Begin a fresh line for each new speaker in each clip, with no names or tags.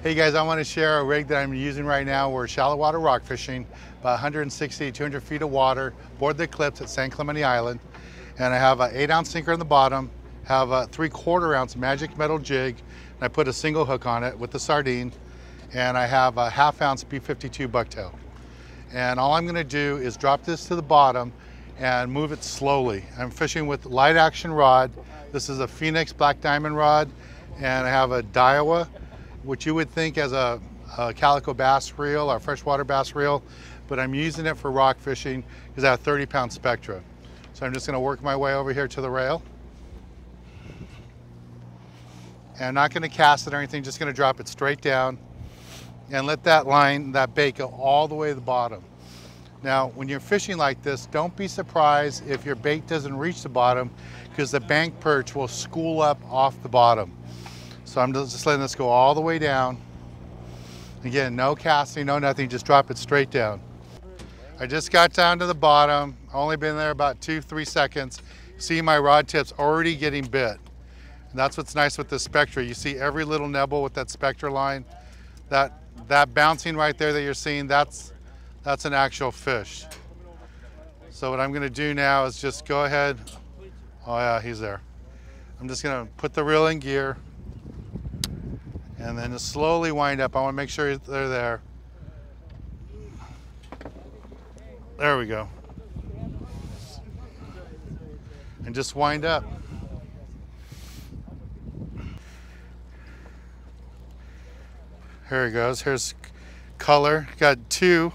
Hey guys, I want to share a rig that I'm using right now. We're shallow water rock fishing, about 160, 200 feet of water, board the Eclipse at San Clemente Island. And I have an eight ounce sinker in the bottom, have a three quarter ounce magic metal jig, and I put a single hook on it with the sardine, and I have a half ounce B52 bucktail. And all I'm gonna do is drop this to the bottom and move it slowly. I'm fishing with light action rod. This is a Phoenix black diamond rod, and I have a Daiwa which you would think as a, a calico bass reel or freshwater bass reel, but I'm using it for rock fishing because I have 30 pound Spectra. So I'm just gonna work my way over here to the rail. And I'm not gonna cast it or anything, just gonna drop it straight down and let that line, that bait go all the way to the bottom. Now, when you're fishing like this, don't be surprised if your bait doesn't reach the bottom because the bank perch will school up off the bottom. So I'm just letting this go all the way down. Again, no casting, no nothing, just drop it straight down. I just got down to the bottom, only been there about two, three seconds. See my rod tips already getting bit. And that's what's nice with the Spectra. You see every little nibble with that Spectra line. That, that bouncing right there that you're seeing, that's, that's an actual fish. So what I'm gonna do now is just go ahead. Oh yeah, he's there. I'm just gonna put the reel in gear, and then slowly wind up. I want to make sure they're there. There we go. And just wind up. Here he goes. Here's color. Got two.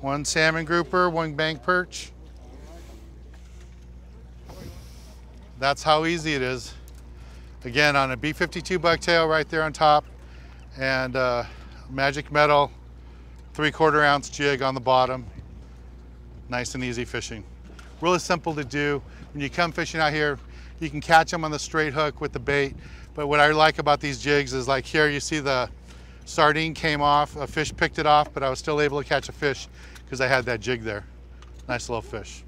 One salmon grouper, one bank perch. That's how easy it is. Again, on a B52 bucktail right there on top and uh, magic metal three quarter ounce jig on the bottom. Nice and easy fishing. Really simple to do. When you come fishing out here, you can catch them on the straight hook with the bait. But what I like about these jigs is like here you see the sardine came off, a fish picked it off, but I was still able to catch a fish because I had that jig there. Nice little fish.